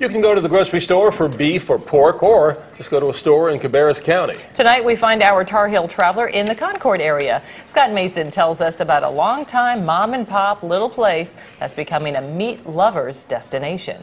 You can go to the grocery store for beef or pork, or just go to a store in Cabarrus County. Tonight, we find our Tar Heel traveler in the Concord area. Scott Mason tells us about a long-time mom and pop little place that's becoming a meat lover's destination.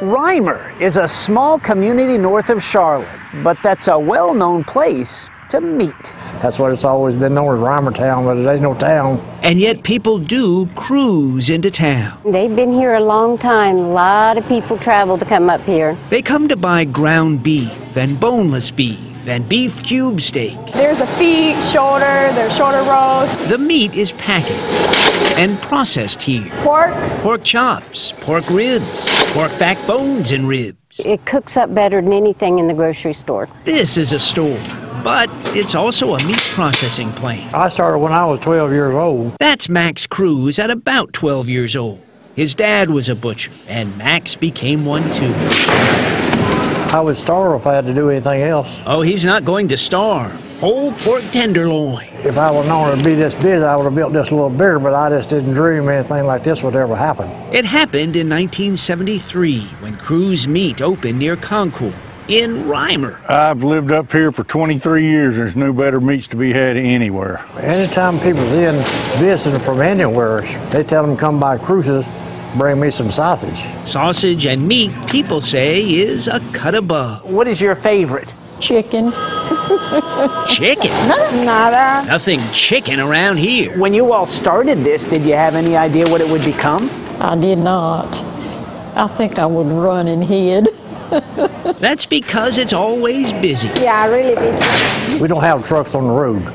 Rimer is a small community north of Charlotte, but that's a well known place to meet. That's what it's always been known as Rimer Town, but it ain't no town. And yet people do cruise into town. They've been here a long time. A lot of people travel to come up here. They come to buy ground beef and boneless beef and beef cube steak. There's a feet, shoulder, there's shoulder roast. The meat is packaged and processed here. Pork. Pork chops, pork ribs, pork backbones and ribs. It cooks up better than anything in the grocery store. This is a store, but it's also a meat processing plant. I started when I was 12 years old. That's Max Cruse at about 12 years old. His dad was a butcher, and Max became one too. I would starve if I had to do anything else. Oh, he's not going to starve. Whole pork tenderloin. If I would known it'd be this busy, I would have built this a little bigger, but I just didn't dream anything like this would ever happen. It happened in 1973 when Cruse Meat opened near Concord in Rimer. I've lived up here for 23 years. There's no better meats to be had anywhere. Anytime people's in visiting from anywhere, they tell them come by Cruse's, bring me some sausage. Sausage and meat, people say, is a cut above. What is your favorite? Chicken. Chicken? Nada. Nothing chicken around here. When you all started this, did you have any idea what it would become? I did not. I think I would run and hid. That's because it's always busy. Yeah, really busy. We don't have trucks on the road.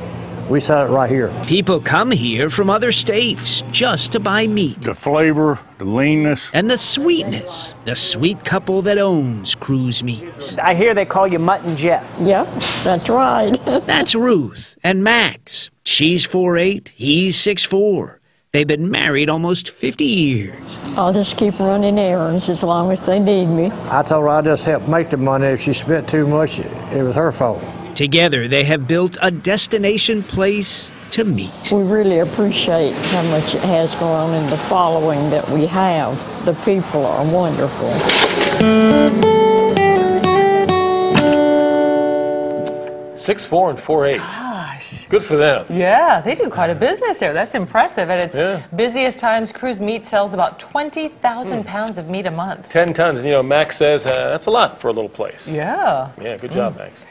We set it right here. People come here from other states just to buy meat. The flavor, the leanness. And the sweetness, the sweet couple that owns Cruse Meats. I hear they call you Mutt and Jeff. Yep, that's right. That's Ruth and Max. She's 4'8, he's 6'4. They've been married almost 50 years. I'll just keep running errands as long as they need me. I told her I'd just helped make the money. If she spent too much, it was her fault. Together, they have built a destination place to meet. We really appreciate how much it has grown and the following that we have. The people are wonderful. Six four and four eight. Ah. Good for them. Yeah, they do quite a business there. That's impressive. At its Yeah. busiest times, Cruse Meat sells about 20,000 pounds of meat a month. Ten tons. And you know, Max says uh, that's a lot for a little place. Yeah. Yeah. Good job, Max.